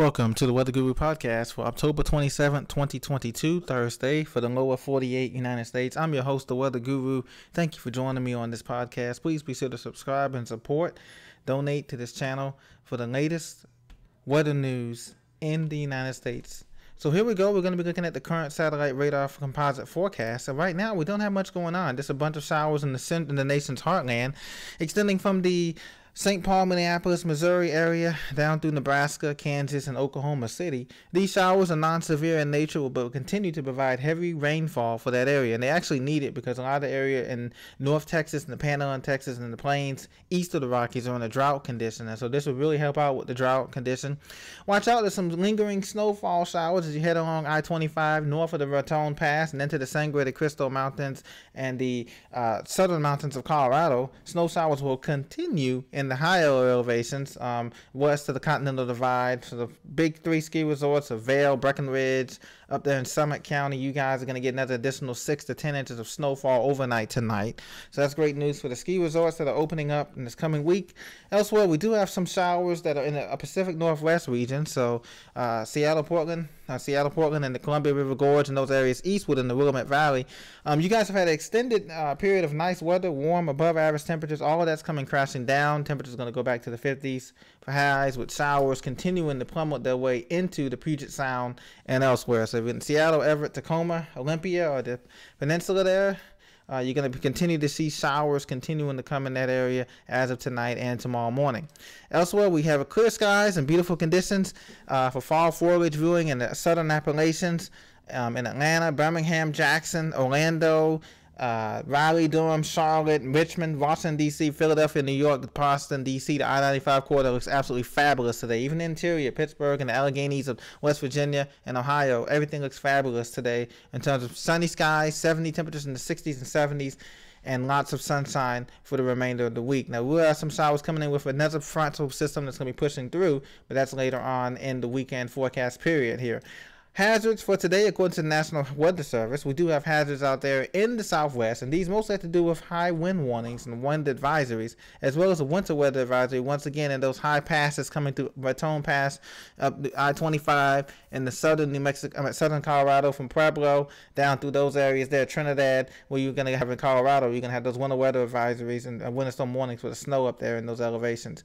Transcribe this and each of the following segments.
Welcome to the Weather Guru podcast for October 27, 2022, Thursday, for the lower 48 United States. I'm your host, the Weather Guru. Thank you for joining me on this podcast. Please be sure to subscribe and support, donate to this channel for the latest weather news in the United States. So here we go. We're going to be looking at the current satellite radar for composite forecast. So right now we don't have much going on. Just a bunch of showers in the in the nation's heartland, extending from the St. Paul, Minneapolis, Missouri area down through Nebraska, Kansas, and Oklahoma City. These showers are non severe in nature but will continue to provide heavy rainfall for that area. And they actually need it because a lot of the area in North Texas and the Panhandle in Texas and the plains east of the Rockies are in a drought condition. And so this will really help out with the drought condition. Watch out, there's some lingering snowfall showers as you head along I 25 north of the Raton Pass and into the Sangre de Cristo Mountains and the uh, southern mountains of Colorado. Snow showers will continue in the higher elevations, um, west of the Continental Divide. So the big three ski resorts of Vail, Breckenridge, up there in Summit County, you guys are going to get another additional six to ten inches of snowfall overnight tonight. So that's great news for the ski resorts that are opening up in this coming week. Elsewhere, we do have some showers that are in the Pacific Northwest region. So uh, Seattle, Portland, uh, Seattle, Portland, and the Columbia River Gorge and those areas eastward in the Willamette Valley. Um, you guys have had an extended uh, period of nice weather, warm, above average temperatures. All of that's coming crashing down. Temperatures going to go back to the 50s for highs, with showers continuing to plummet their way into the Puget Sound and elsewhere. So in Seattle, Everett, Tacoma, Olympia, or the peninsula there, uh, you're going to continue to see showers continuing to come in that area as of tonight and tomorrow morning. Elsewhere, we have clear skies and beautiful conditions uh, for fall foliage viewing in the southern Appalachians. Um, in Atlanta, Birmingham, Jackson, Orlando, uh, Raleigh, Durham, Charlotte, Richmond, Washington, D.C., Philadelphia, New York, Boston, D.C., the I 95 corridor looks absolutely fabulous today. Even the interior, Pittsburgh and the Alleghenies of West Virginia and Ohio, everything looks fabulous today in terms of sunny skies, 70 temperatures in the 60s and 70s and lots of sunshine for the remainder of the week. Now, we'll have some showers coming in with another frontal system that's going to be pushing through, but that's later on in the weekend forecast period here. Hazards for today, according to the National Weather Service, we do have hazards out there in the southwest, and these mostly have to do with high wind warnings and wind advisories, as well as a winter weather advisory. Once again, in those high passes coming through Raton Pass, up the I-25, in the southern New Mexico, I mean, southern Colorado, from Pueblo down through those areas there, Trinidad, where you're gonna have in Colorado, you're gonna have those winter weather advisories and uh, winter storm warnings with the snow up there in those elevations,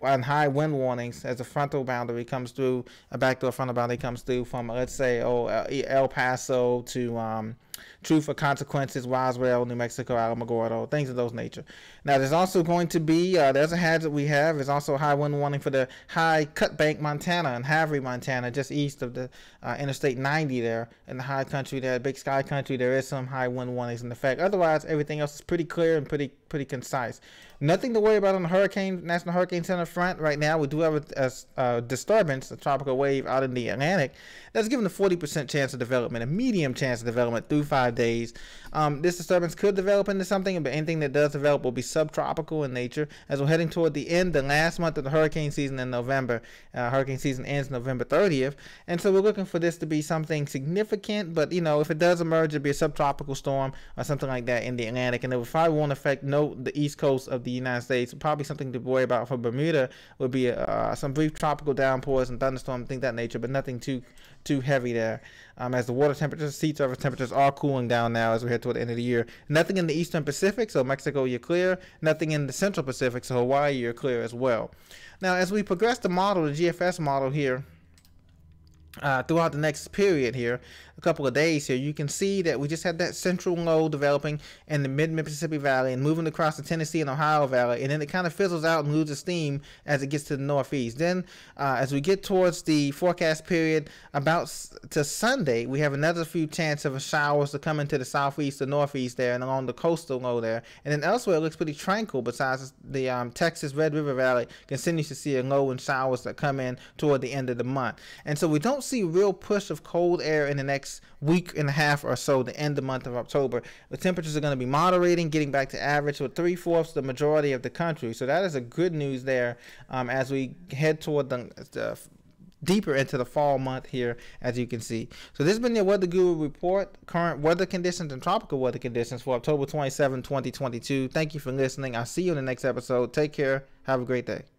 and high wind warnings as the frontal boundary comes through, a backdoor frontal boundary comes through from let's say, oh, El Paso to um, Truth or Consequences, Roswell, New Mexico, Alamogordo, things of those nature. Now, there's also going to be, uh, there's a hazard we have, there's also a high wind warning for the high Cut Bank, Montana, and Havre, Montana, just east of the uh, Interstate 90 there, in the high country there, Big Sky country, there is some high wind warnings in effect. Otherwise, everything else is pretty clear and pretty pretty concise. Nothing to worry about on the Hurricane National Hurricane Center front right now. We do have a, a, a disturbance, a tropical wave out in the Atlantic that's given a 40% chance of development, a medium chance of development through five days. Um, this disturbance could develop into something, but anything that does develop will be subtropical in nature. As we're heading toward the end, the last month of the hurricane season in November, uh, hurricane season ends November 30th, and so we're looking for this to be something significant. But you know, if it does emerge, it'll be a subtropical storm or something like that in the Atlantic, and it probably won't affect no the east coast of the United States. Probably something to worry about for Bermuda would be uh, some brief tropical downpours and thunderstorms, things that nature, but nothing too too heavy there. Um, as the water temperatures, sea surface temperatures are cooling down now as we head toward the end of the year. Nothing in the eastern Pacific, so Mexico, you're clear. Nothing in the central Pacific, so Hawaii, you're clear as well. Now, as we progress the model, the GFS model here, uh, throughout the next period here, a couple of days here, you can see that we just had that central low developing in the mid Mississippi Valley and moving across the Tennessee and Ohio Valley, and then it kind of fizzles out and loses steam as it gets to the northeast. Then, uh, as we get towards the forecast period, about to Sunday, we have another few chance of showers to come into the southeast or northeast there and along the coastal low there. And then elsewhere, it looks pretty tranquil. Besides the um, Texas Red River Valley continues to see a low and showers that come in toward the end of the month, and so we don't see real push of cold air in the next week and a half or so, the end of the month of October. The temperatures are going to be moderating, getting back to average with three fourths the majority of the country. So that is a good news there um, as we head toward the, the deeper into the fall month here, as you can see. So this has been your Weather Guru report, current weather conditions and tropical weather conditions for October 27, 2022. Thank you for listening. I'll see you in the next episode. Take care. Have a great day.